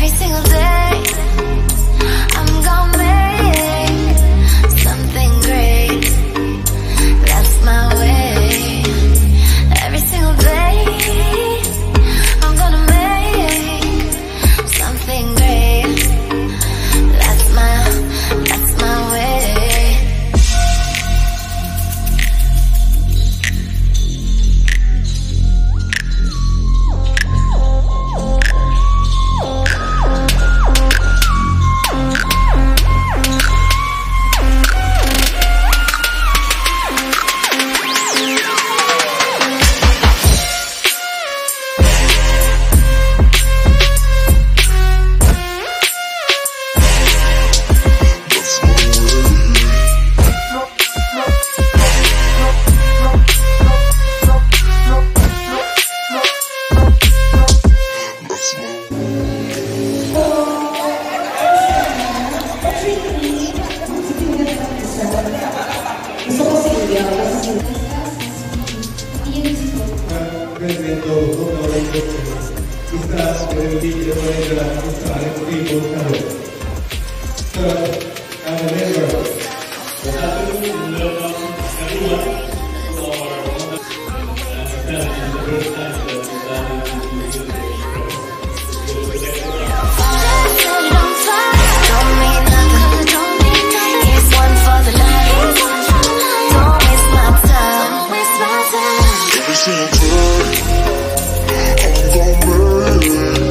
Every single day, rendendo come questa difficile manera di mostrare il vostro every single day. I'm gonna make it.